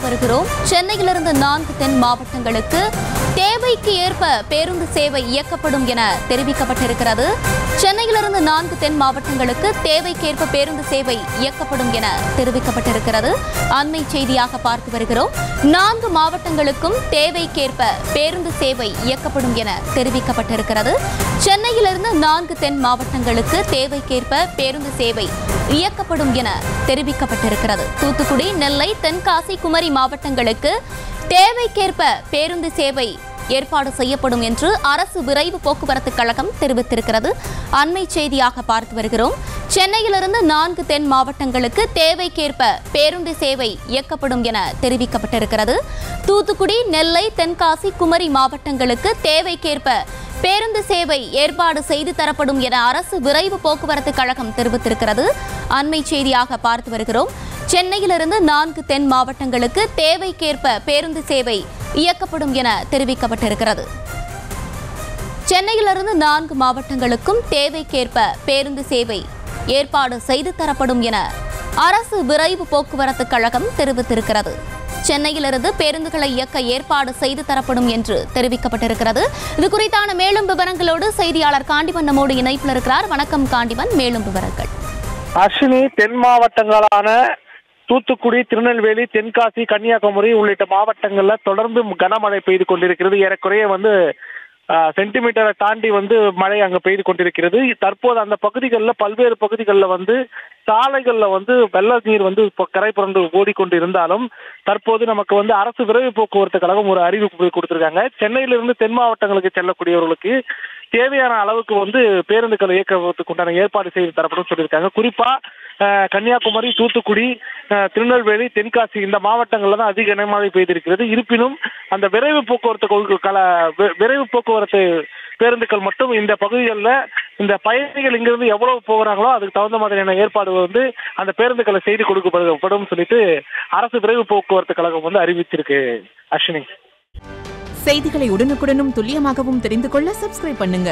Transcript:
வருகிறோம். சென்னையிலிருந்து நான்கு தென் மாவட்டங்களுக்கு தேவைக்கு ஏற்ப பேருந்து சேவை இயக்கப்படும் என தெரிவிக்கப்பட்டிருக்கிறது. சென்னையிலிருந்து நான்கு தென் மாவட்டங்களுக்கு தேவைக்கேற்ப பேருந்து சேவை இயக்கப்படும் என தெரிவிக்கப்பட்டிருக்கிறது. அண்மை செய்தியாக பார்த்து வருகிறோம். நான்கு மாவட்டங்களுக்கும் தேவைக்கேற்ப பேருந்து சேவை இயக்கப்படும் என தெரிவிக்கப்பட்டிருக்கிறது. சென்னையிலிருந்து நான்கு தென் மாவட்டங்களுக்கு தேவைக்கேற்ப பேருந்து சேவை இயக்கப்படும் என தெரிவிக்கப்பட்டிருக்கிறது. தூத்துக்குடி நெல்லை தென்காசி குமரி மாவட்டங்களுக்கு தேவைக்கேற்ப பேருந்து சேவை ஏற்பாடு செய்யப்படும் என்று அரசு விரைவு போக்குவரத்து கழகம் தெரிவித்திருக்கிறது. அண்மை செய்தியாக பார்த்து வருகிறோம். சென்னையிலிருந்து நான்கு தென் மாவட்டங்களுக்கு தேவைக்கேற்ப பேருந்து சேவை இயக்கப்படும் என தெரிவிக்கப்பட்டிருக்கிறது. தூத்துக்குடி நெல்லை தென்காசி குமரி மாவட்டங்களுக்கு தேவைக்கேற்ப பேருந்து சேவை ஏற்பாடு செய்து தரப்படும் என அரசு விரைவு போக்குவரத்து கழகம் தெரிவித்திருக்கிறது. அண்மை செய்தியாக பார்த்து வருகிறோம். சென்னையிலிருந்து நான்கு தென் மாவட்டங்களுக்கு தேவைக்கேற்ப பேருந்து சேவை இயக்கப்படும் என தெரிவிக்கப்பட்டிருக்கிறது. சென்னையிலிருந்து நான்கு மாவட்டங்களுக்கும் தேவைக்கேற்ப பேருந்து சேவை ஏற்பாடு செய்து தரப்படும் என அரசு விரைவு போக்குவரத்து கழகம் தெரிவித்திருக்கிறது. சென்னையிலிருந்து பேருந்துகளை இயக்க ஏற்பாடு செய்து தரப்படும் என்று தெரிவிக்கப்பட்டிருக்கிறது. இது குறித்தான மேலும் விவரங்களோடு செய்தியாளர் காண்டிவன் நம்மோடு இணைப்பில் இருக்கிறார். வணக்கம் காண்டிவன் மேலும் விவரங்கள். அஸ்வினி தென் மாவட்டங்களான தூத்துக்குடி திருநெல்வேலி தென்காசி கன்னியாகுமரி உள்ளிட்ட மாவட்டங்கள்ல தொடர்ந்து கனமழை பெய்து கொண்டிருக்கிறது. ஏறக்குறைய வந்து சென்டிமீட்டரை தாண்டி வந்து மழை அங்க பெய்து கொண்டிருக்கிறது. தற்போது அந்த பகுதிகளில் பல்வேறு பகுதிகளில் வந்து சாலைகளில் வந்து வெள்ள நீர் வந்து இப்போ கரை புரண்டு ஓடிக்கொண்டு இருந்தாலும் தற்போது நமக்கு வந்து அரசு விரைவு போக்குவரத்து கழகம் ஒரு அறிவிப்பு கொடுத்திருக்காங்க. சென்னையிலிருந்து தென் மாவட்டங்களுக்கு செல்லக்கூடியவர்களுக்கு தேவையான அளவுக்கு வந்து பேருந்துகளை இயக்கிறதுக்கு உண்டான ஏற்பாடு செய்து தரப்படும் சொல்லியிருக்காங்க. குறிப்பா கன்னியாகுமரி தூத்துக்குடி அஹ், திருநெல்வேலி தென்காசி இந்த மாவட்டங்கள்ல தான் அதிக கனமழை பெய்திருக்கிறது. இருப்பினும் அந்த விரைவு போக்குவரத்து கொள்கை- கல விரைவு போக்குவரத்து பேருந்துகள் மட்டும் இந்த பகுதிகளில் இந்த பயணிகள் இங்கிருந்து எவ்வளவு போகிறாங்களோ அதுக்கு தகுந்த மாதிரியான ஏற்பாடு வந்து அந்த பேருந்துகளை செய்து கொடுக்கப்படும் சொல்லிட்டு அரசு விரைவு போக்குவரத்து கழகம் வந்து அறிவிச்சிருக்கு அஸ்வினி. செய்திகளை உடனுக்குடனும் துல்லியமாகவும் தெரிந்து கொள்ள சப்ஸ்கிரைப் பண்ணுங்க.